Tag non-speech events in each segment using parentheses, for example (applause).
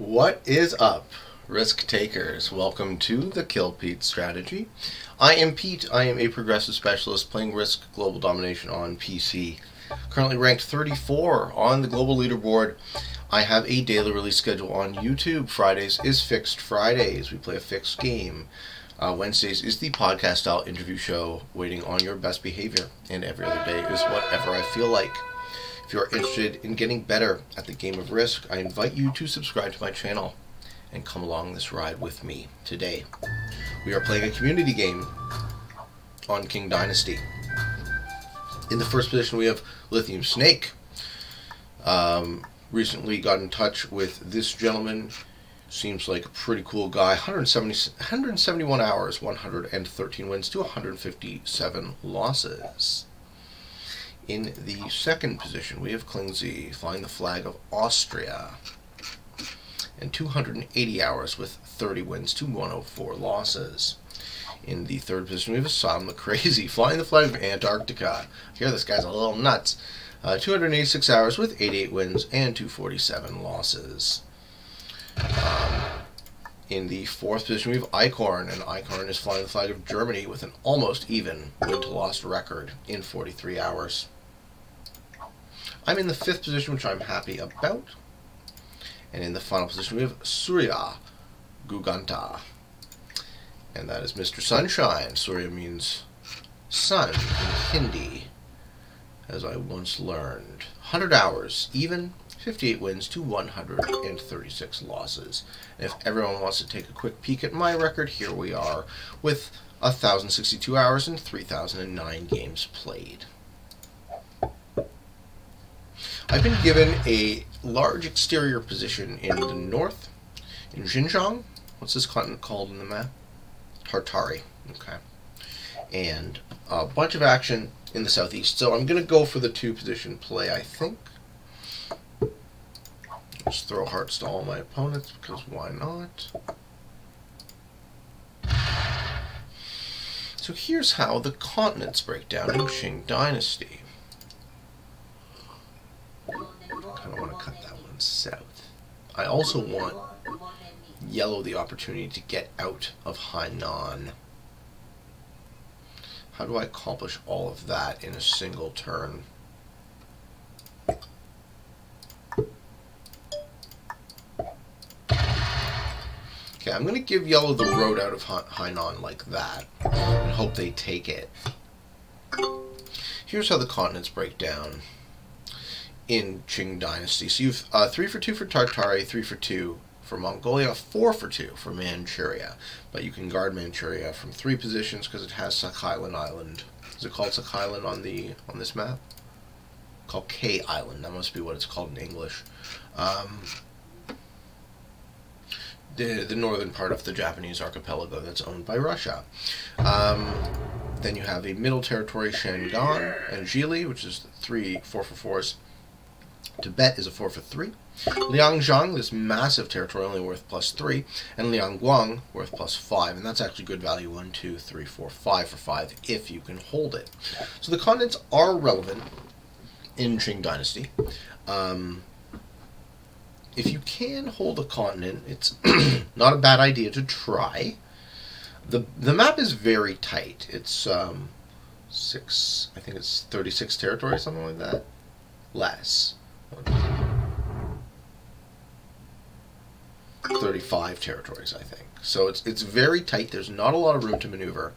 What is up, risk takers? Welcome to the Kill Pete strategy. I am Pete. I am a progressive specialist playing Risk Global Domination on PC. Currently ranked 34 on the global leaderboard. I have a daily release schedule on YouTube. Fridays is Fixed Fridays. We play a fixed game. Uh, Wednesdays is the podcast style interview show, waiting on your best behavior. And every other day is whatever I feel like. If you are interested in getting better at the game of Risk, I invite you to subscribe to my channel and come along this ride with me today. We are playing a community game on Qing Dynasty. In the first position, we have Lithium Snake. Um, recently got in touch with this gentleman. Seems like a pretty cool guy. 170, 171 hours, 113 wins to 157 losses. In the second position, we have Klingsi flying the flag of Austria. And 280 hours with 30 wins to 104 losses. In the third position, we have Asylum the Crazy (laughs) flying the flag of Antarctica. Hear this guy's a little nuts. Uh, 286 hours with 88 wins and 247 losses. Um, in the fourth position, we have Eichorn, and Eichorn is flying the flag of Germany with an almost even win to loss record in 43 hours. I'm in the fifth position, which I'm happy about. And in the final position, we have Suriya Gugantha. And that is Mr. Sunshine. Surya means sun in Hindi, as I once learned. 100 hours, even 58 wins to 136 losses. And if everyone wants to take a quick peek at my record, here we are with 1,062 hours and 3,009 games played. I've been given a large exterior position in the north, in Xinjiang. What's this continent called in the map? Tartary. Okay. And a bunch of action in the southeast. So I'm going to go for the two position play, I think. Just throw hearts to all my opponents because why not? So here's how the continents break down in Qing Dynasty. Kind of want to cut that one south. I also want yellow the opportunity to get out of Hainan. How do I accomplish all of that in a single turn? Okay, I'm going to give yellow the road out of Hainan like that and hope they take it. Here's how the continents break down in Qing Dynasty. So you've uh, three for two for Tartary, three for two for Mongolia, four for two for Manchuria. But you can guard Manchuria from three positions because it has Sakhalin Island. Is it called Sakhalin on the on this map? Called K Island. That must be what it's called in English. Um, the the northern part of the Japanese archipelago that's owned by Russia. Um, then you have a middle territory, Shandong and Zhili, which is three four for fours. Tibet is a 4 for 3. Liangjiang, this massive territory, only worth plus 3. And Liangguang, worth plus 5. And that's actually good value 1, 2, 3, 4, 5 for 5 if you can hold it. So the continents are relevant in Qing Dynasty. Um, if you can hold a continent, it's (clears throat) not a bad idea to try. The, the map is very tight. It's um, six, I think it's 36 territories, something like that. Less. 35 territories, I think. So it's it's very tight. There's not a lot of room to maneuver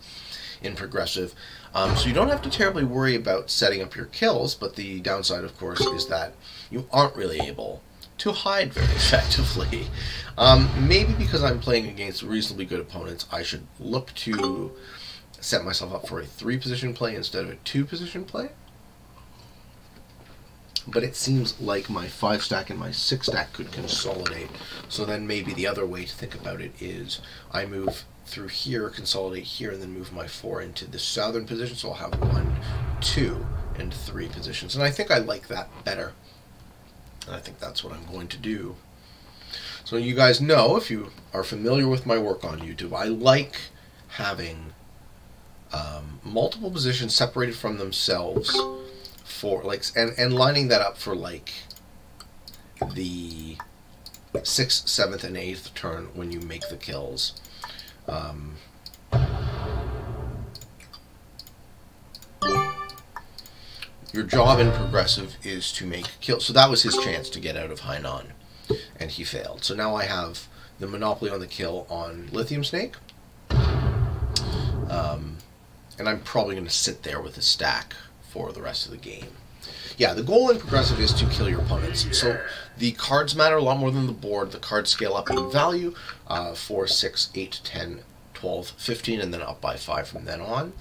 in progressive. Um, so you don't have to terribly worry about setting up your kills, but the downside, of course, is that you aren't really able to hide very (laughs) effectively. Um, maybe because I'm playing against reasonably good opponents, I should look to set myself up for a three-position play instead of a two-position play but it seems like my five stack and my six stack could consolidate. So then maybe the other way to think about it is I move through here, consolidate here, and then move my four into the southern position. So I'll have one, two, and three positions. And I think I like that better. And I think that's what I'm going to do. So you guys know, if you are familiar with my work on YouTube, I like having um, multiple positions separated from themselves for like and and lining that up for like the sixth, seventh, and eighth turn when you make the kills. Um, your job in progressive is to make kills. So that was his chance to get out of Hainan, and he failed. So now I have the monopoly on the kill on Lithium Snake. Um, and I'm probably going to sit there with a stack for the rest of the game. Yeah, the goal in progressive is to kill your opponents. So the cards matter a lot more than the board. The cards scale up in value uh, 4, 6, 8, 10, 12, 15, and then up by 5 from then on.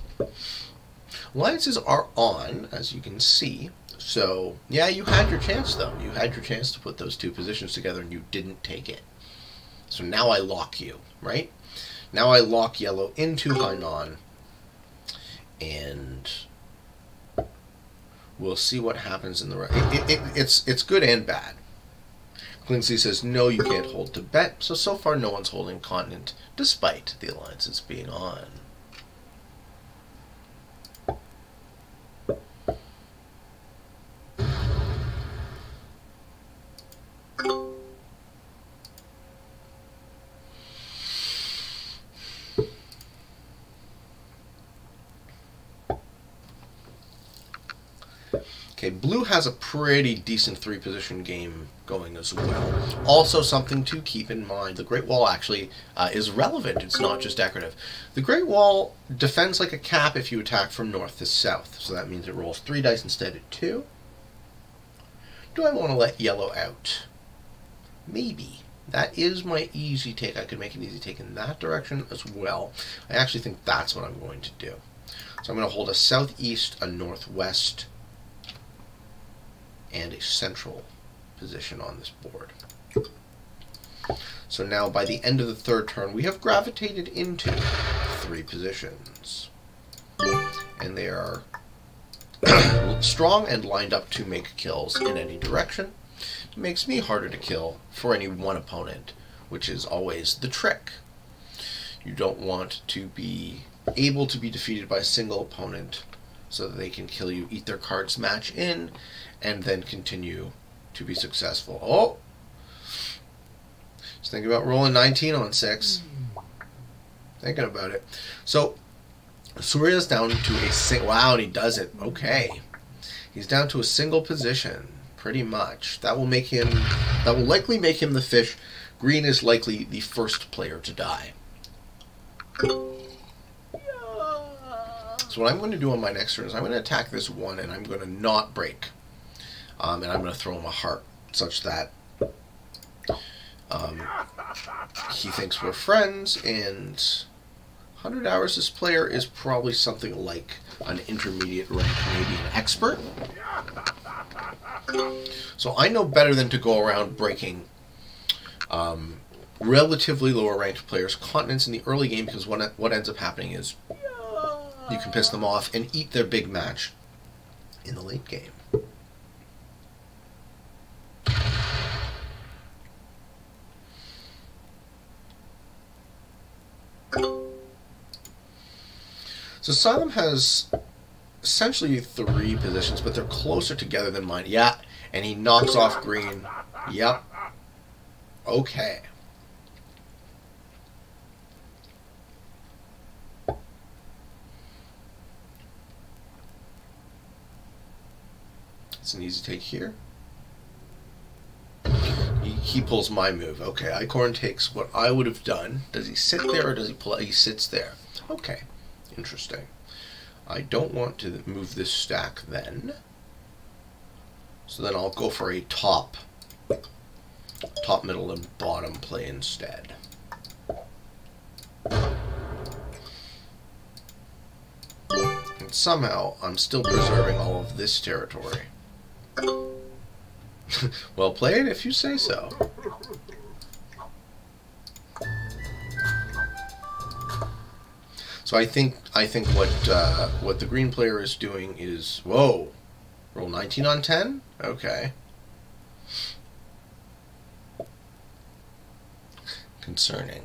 Alliances are on, as you can see. So, yeah, you had your chance, though. You had your chance to put those two positions together, and you didn't take it. So now I lock you, right? Now I lock yellow into Hainan, and we'll see what happens in the rest. It, it, it's it's good and bad. Kingsley says no, you can't hold Tibet. So so far, no one's holding continent, despite the alliances being on. Blue has a pretty decent three position game going as well. Also, something to keep in mind the Great Wall actually uh, is relevant, it's not just decorative. The Great Wall defends like a cap if you attack from north to south, so that means it rolls three dice instead of two. Do I want to let yellow out? Maybe. That is my easy take. I could make an easy take in that direction as well. I actually think that's what I'm going to do. So I'm going to hold a southeast, a northwest, and a central position on this board. So now by the end of the third turn, we have gravitated into three positions. And they are (coughs) strong and lined up to make kills in any direction. It makes me harder to kill for any one opponent, which is always the trick. You don't want to be able to be defeated by a single opponent so that they can kill you, eat their cards, match in, and then continue to be successful. Oh! Just think about rolling 19 on 6. Thinking about it. So, Surya's down to a single. Wow, and he does it. Okay. He's down to a single position, pretty much. That will make him. That will likely make him the fish. Green is likely the first player to die. So what I'm going to do on my next turn is I'm going to attack this one, and I'm going to not break. Um, and I'm going to throw him a heart, such that um, he thinks we're friends, and 100 hours this player is probably something like an intermediate rank Canadian expert. So I know better than to go around breaking um, relatively lower ranked players' continents in the early game because what, what ends up happening is you can piss them off and eat their big match in the late game. So Asylum has essentially three positions, but they're closer together than mine. Yeah, and he knocks off green. Yep. Okay. It's an easy take here. He, he pulls my move. Okay, Eichorn takes what I would have done. Does he sit there or does he pull? He sits there. Okay. Interesting. I don't want to move this stack then. So then I'll go for a top, top, middle, and bottom play instead. And somehow I'm still preserving all of this territory. (laughs) well played if you say so. So I think I think what uh, what the green player is doing is whoa, roll 19 on 10. Okay. Concerning.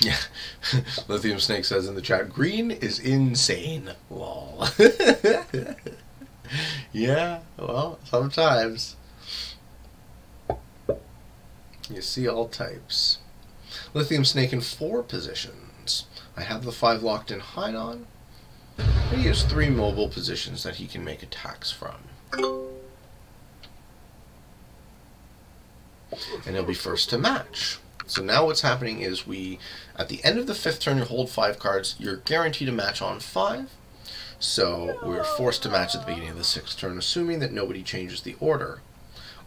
Yeah, (laughs) Lithium Snake says in the chat, green is insane. Lol. (laughs) yeah, well, sometimes. You see all types. Lithium Snake in four positions. I have the five locked in Hainan. He has three mobile positions that he can make attacks from. And he'll be first to match. So now what's happening is we, at the end of the fifth turn, you hold five cards. You're guaranteed a match on five. So we're forced to match at the beginning of the sixth turn, assuming that nobody changes the order.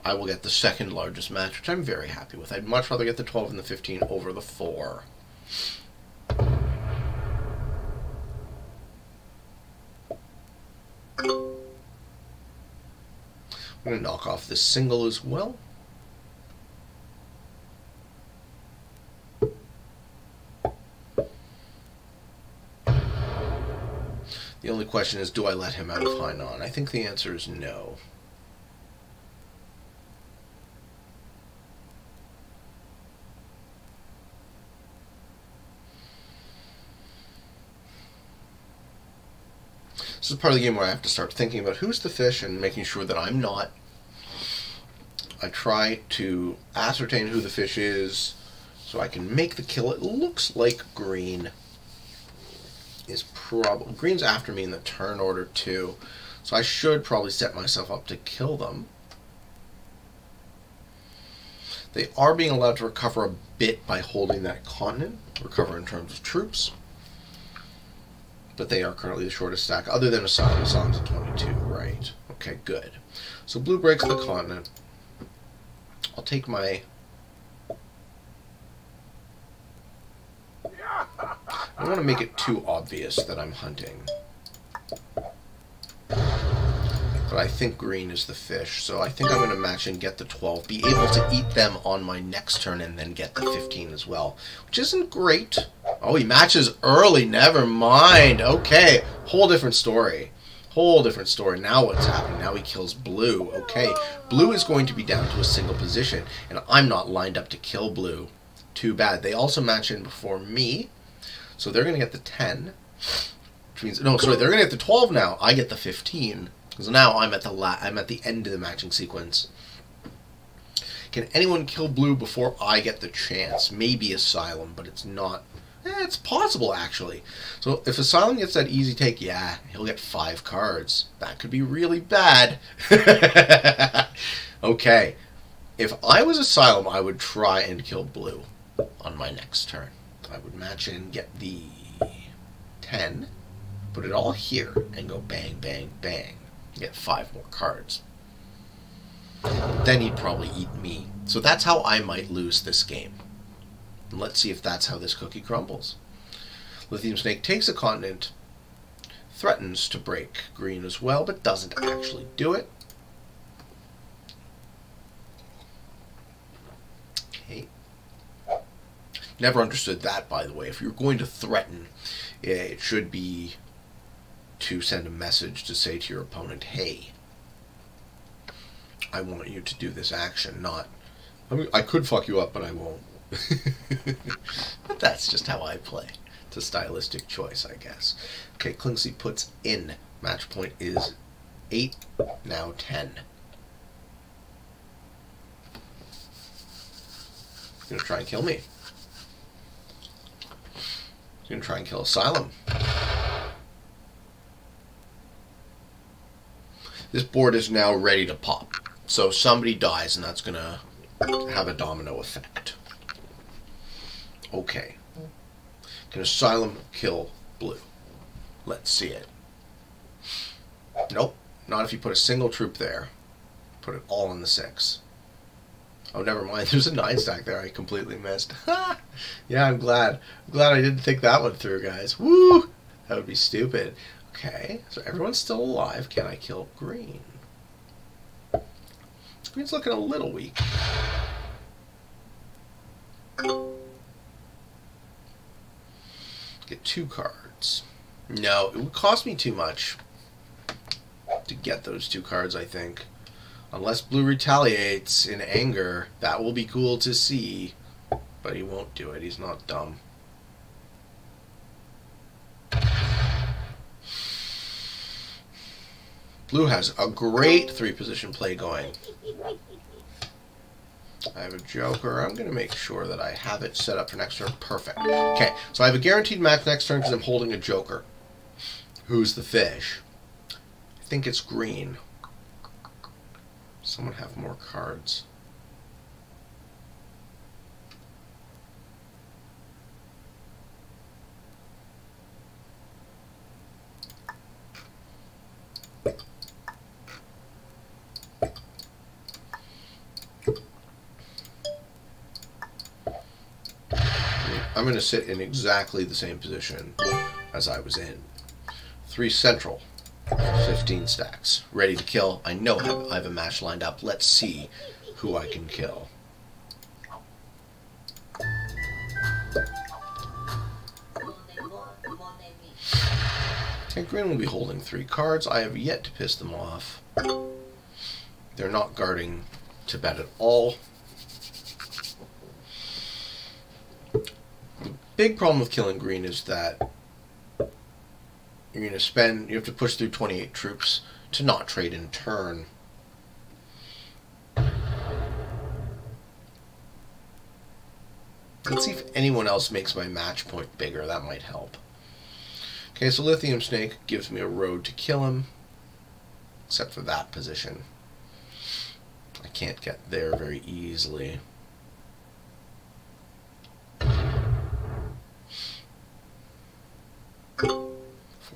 I will get the second largest match, which I'm very happy with. I'd much rather get the 12 and the 15 over the 4. I'm going to knock off this single as well. The only question is, do I let him out of Hainan? I think the answer is no. This is part of the game where I have to start thinking about who's the fish and making sure that I'm not. I try to ascertain who the fish is so I can make the kill. It looks like green is probably green's after me in the turn order too, so I should probably set myself up to kill them. They are being allowed to recover a bit by holding that continent, recover in terms of troops, but they are currently the shortest stack, other than Asylum. Asylum's at 22, right? Okay, good. So blue breaks the continent. I'll take my I don't want to make it too obvious that I'm hunting. But I think green is the fish, so I think I'm going to match and get the 12. Be able to eat them on my next turn and then get the 15 as well. Which isn't great. Oh, he matches early. Never mind. Okay. Whole different story. Whole different story. Now what's happening? Now he kills blue. Okay. Blue is going to be down to a single position. And I'm not lined up to kill blue. Too bad. They also match in before me. So they're going to get the 10, which means no, sorry, they're going to get the 12 now. I get the 15 because now I'm at the la- I'm at the end of the matching sequence. Can anyone kill blue before I get the chance? Maybe Asylum, but it's not. Eh, it's possible actually. So if Asylum gets that easy take, yeah, he'll get five cards. That could be really bad. (laughs) okay. If I was Asylum, I would try and kill blue on my next turn. I would match in, get the 10, put it all here, and go bang, bang, bang. Get five more cards. Then he'd probably eat me. So that's how I might lose this game. And let's see if that's how this cookie crumbles. Lithium Snake takes a continent, threatens to break green as well, but doesn't actually do it. Okay. Never understood that, by the way. If you're going to threaten, it should be to send a message to say to your opponent, hey, I want you to do this action, not, I mean, I could fuck you up, but I won't. (laughs) but that's just how I play. It's a stylistic choice, I guess. Okay, Klingsi puts in. Match point is 8, now 10. He's gonna try and kill me. He's gonna try and kill Asylum. This board is now ready to pop. So somebody dies and that's gonna have a domino effect. Okay. Can Asylum kill blue? Let's see it. Nope. Not if you put a single troop there. Put it all in the six. Oh, never mind. (laughs) There's a nine stack there. I completely missed. (laughs) yeah, I'm glad. I'm glad I didn't think that one through, guys. Woo! That would be stupid. Okay, so everyone's still alive. Can I kill green? Green's looking a little weak. Get two cards. No, it would cost me too much to get those two cards, I think. Unless Blue retaliates in anger, that will be cool to see. But he won't do it. He's not dumb. Blue has a great three position play going. I have a joker. I'm going to make sure that I have it set up for next turn. Perfect. Okay, so I have a guaranteed match next turn because I'm holding a joker. Who's the fish? I think it's green. Someone have more cards. I'm going to sit in exactly the same position as I was in. Three central, 15 stacks. Ready to kill. I know I have a match lined up. Let's see who I can kill. Okay, Green will be holding three cards. I have yet to piss them off. They're not guarding Tibet at all. Big problem with killing green is that you're going to spend, you have to push through 28 troops to not trade in turn. Let's see if anyone else makes my match point bigger. That might help. Okay, so Lithium Snake gives me a road to kill him, except for that position. I can't get there very easily.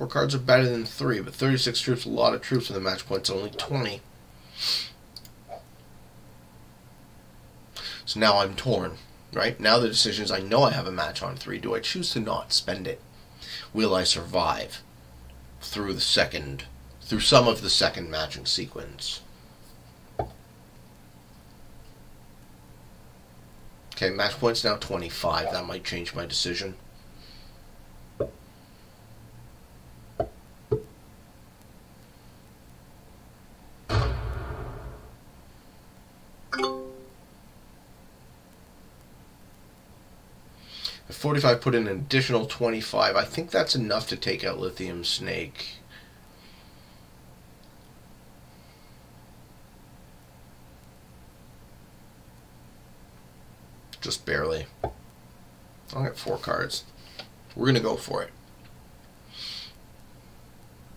Four cards are better than three, but 36 troops, a lot of troops in the match points, only 20. So now I'm torn, right? Now the decision is I know I have a match on three. Do I choose to not spend it? Will I survive through the second, through some of the second matching sequence? Okay, match points now 25. That might change my decision. 45 put in an additional 25, I think that's enough to take out Lithium Snake. Just barely. I'll get four cards. We're going to go for it.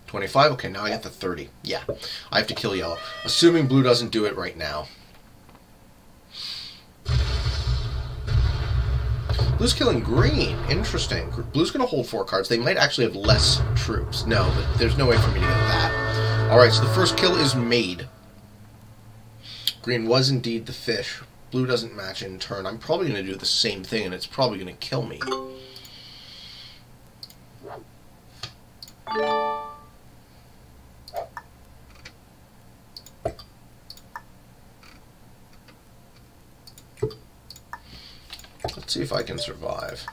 25? Okay, now I get the 30. Yeah, I have to kill yellow. Assuming blue doesn't do it right now. Blue's killing green. Interesting. Blue's going to hold four cards. They might actually have less troops. No, but there's no way for me to get that. Alright, so the first kill is made. Green was indeed the fish. Blue doesn't match in turn. I'm probably going to do the same thing, and it's probably going to kill me. Let's see if I can survive.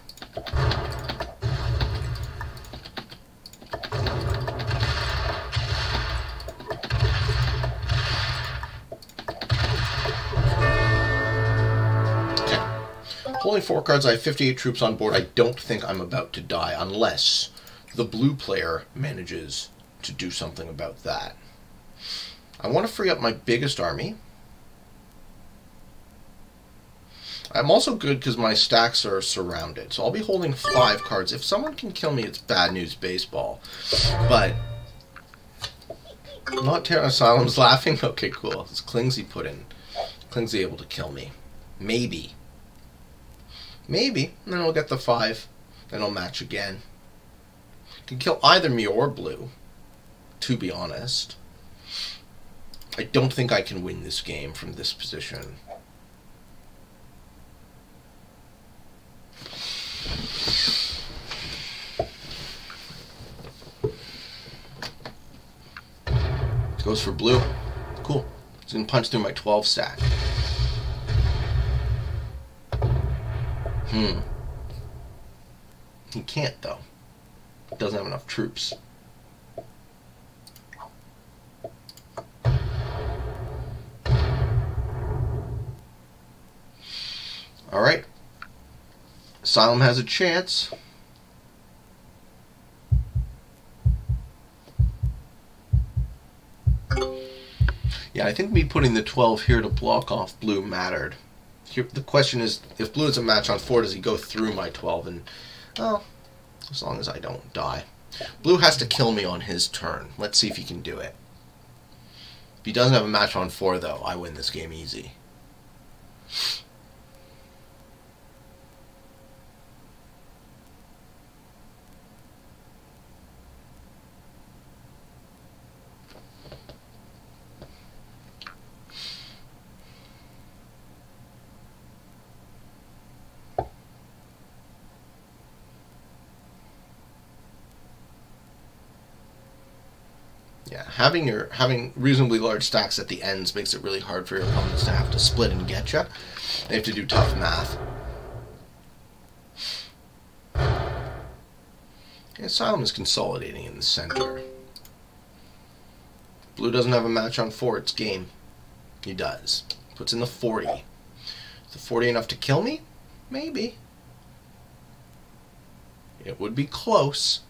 Holding four cards, I have 58 troops on board. I don't think I'm about to die unless the blue player manages to do something about that. I want to free up my biggest army. I'm also good because my stacks are surrounded. So I'll be holding five cards. If someone can kill me, it's bad news baseball. But... Not Terran Asylum's (laughs) laughing? Okay, cool. It's Klingsi put in. Klingsi able to kill me. Maybe. Maybe. Then I'll get the five. Then I'll match again. Can kill either me or blue. To be honest. I don't think I can win this game from this position. Goes for blue. Cool. It's going to punch through my 12 stack. Hmm. He can't, though. Doesn't have enough troops. Alright. Asylum has a chance. Yeah, I think me putting the 12 here to block off blue mattered. Here, the question is, if blue is a match on 4, does he go through my 12? And, well, as long as I don't die. Blue has to kill me on his turn. Let's see if he can do it. If he doesn't have a match on 4, though, I win this game easy. Yeah, having your having reasonably large stacks at the ends makes it really hard for your opponents to have to split and get you. They have to do tough math. Asylum is consolidating in the center. Blue doesn't have a match on four, it's game. He does. Puts in the 40. Is the 40 enough to kill me? Maybe. It would be close.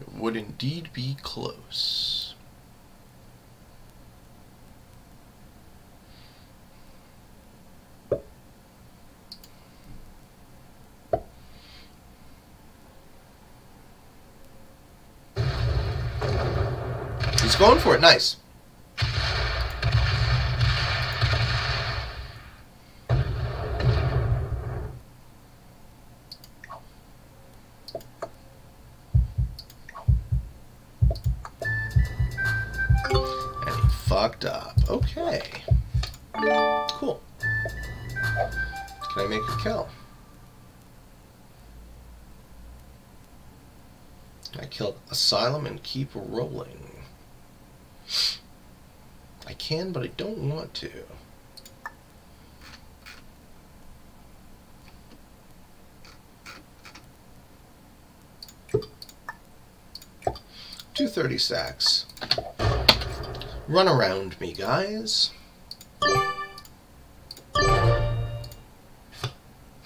It would indeed be close. He's going for it. Nice. Keep rolling. I can, but I don't want to. Two thirty sacks. Run around me, guys.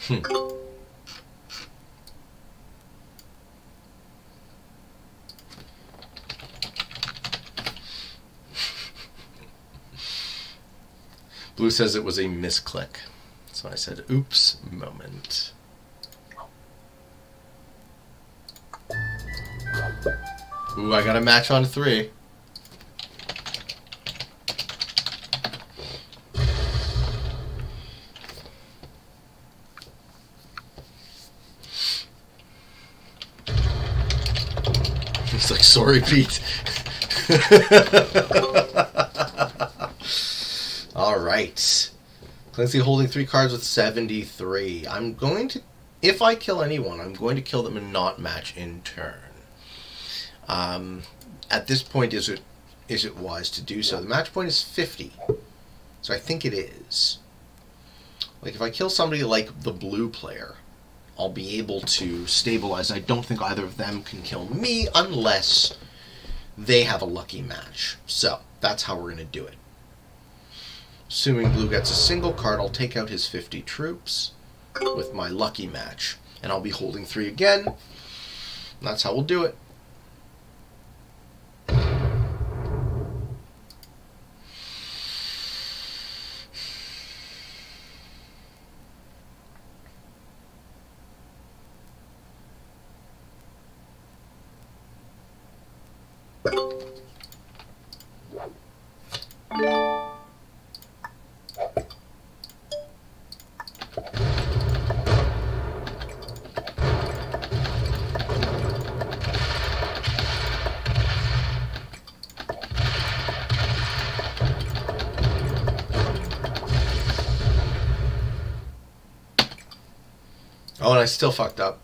Hmm. Blue says it was a misclick. So I said, oops, moment. Ooh, I got a match on three. (laughs) He's like, sorry, Pete. (laughs) Right. Clancy holding three cards with 73. I'm going to, if I kill anyone, I'm going to kill them and not match in turn. Um, at this point, is it is it wise to do so? The match point is 50. So I think it is. Like, if I kill somebody like the blue player, I'll be able to stabilize. I don't think either of them can kill me unless they have a lucky match. So, that's how we're going to do it. Assuming blue gets a single card, I'll take out his 50 troops with my lucky match. And I'll be holding three again. That's how we'll do it. I still fucked up.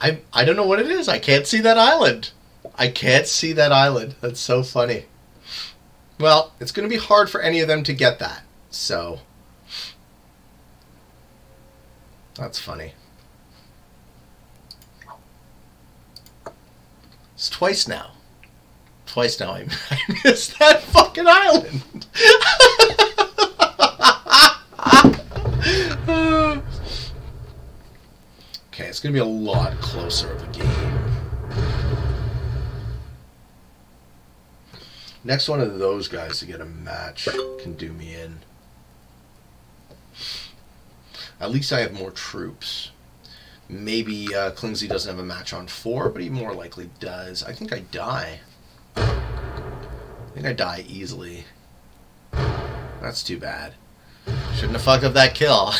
I I don't know what it is. I can't see that island. I can't see that island. That's so funny. Well, it's going to be hard for any of them to get that. So, That's funny. Twice now. Twice now I, (laughs) I missed that fucking island. okay, it's going to be a lot closer of a game. Next one of those guys to get a match can do me in. At least I have more troops. Maybe uh, doesn't have a match on four, but he more likely does. I think I die. I think I die easily. That's too bad. Shouldn't have fucked up that kill.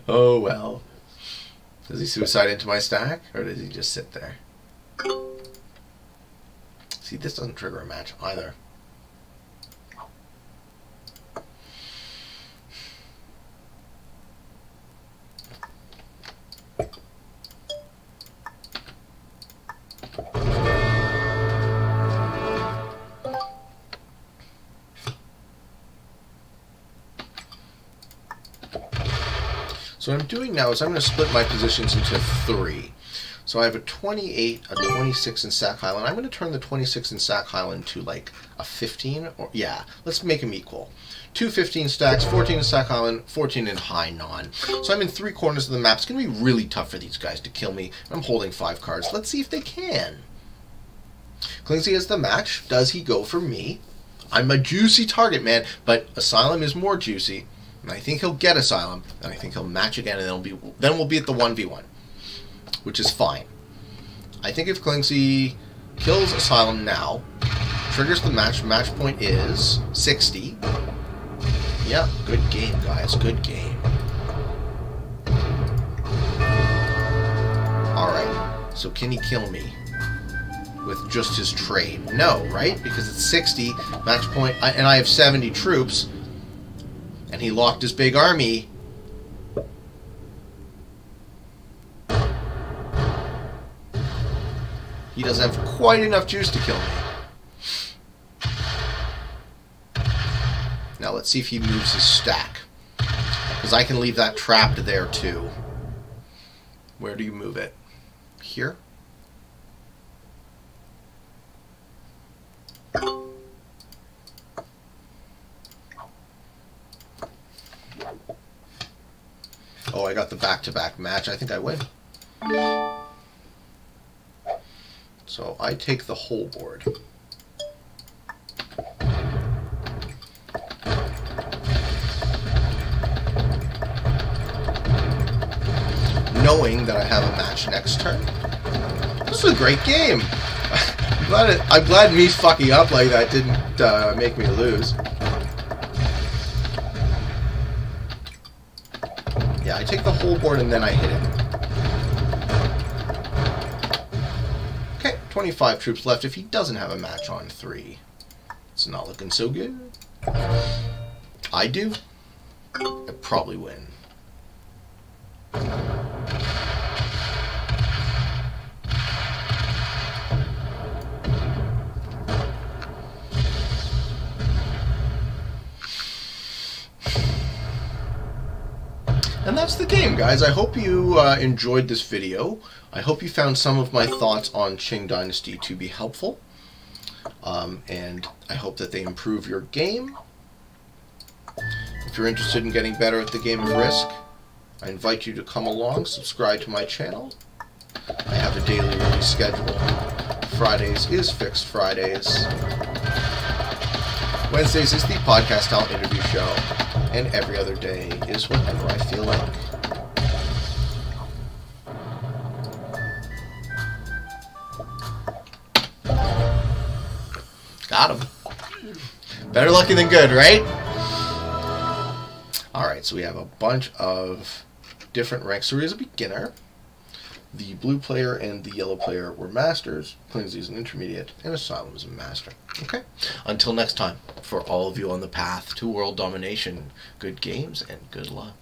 (laughs) oh well. Does he suicide into my stack, or does he just sit there? See, this doesn't trigger a match either. So what I'm doing now is I'm going to split my positions into three. So I have a 28, a 26 in Sakhalin. I'm going to turn the 26 in Sakhalin to like a 15. or Yeah, let's make them equal. Two 15 stacks, 14 in Sakhalin, 14 in Hainan. So I'm in three corners of the map. It's going to be really tough for these guys to kill me. I'm holding five cards. Let's see if they can. Klingsley has the match. Does he go for me? I'm a juicy target, man, but Asylum is more juicy. And I think he'll get Asylum, and I think he'll match again, and then we'll be then we'll be at the one v one, which is fine. I think if Klingsley kills Asylum now, triggers the match. Match point is sixty. Yeah, good game, guys. Good game. All right. So can he kill me? with just his trade? No, right? Because it's 60 match point, and I have 70 troops and he locked his big army. He doesn't have quite enough juice to kill me. Now let's see if he moves his stack. Because I can leave that trapped there too. Where do you move it? Here? Oh, I got the back-to-back -back match. I think I win. So I take the whole board. Knowing that I have a match next turn. This is a great game. (laughs) I'm glad, it, I'm glad me fucking up like that didn't uh, make me lose. I take the whole board and then I hit it. Okay, 25 troops left if he doesn't have a match on three. It's not looking so good. I do. I probably win. Guys. I hope you uh, enjoyed this video. I hope you found some of my thoughts on Qing Dynasty to be helpful. Um, and I hope that they improve your game. If you're interested in getting better at the game of Risk, I invite you to come along, subscribe to my channel. I have a daily release schedule. Fridays is Fixed Fridays. Wednesdays is the podcast style interview show and every other day is whenever I feel like. Better lucky than good, right? Alright, so we have a bunch of different ranks. So he's a beginner. The blue player and the yellow player were masters. Klingsley is an intermediate, and Asylum is a master. Okay? Until next time, for all of you on the path to world domination, good games and good luck.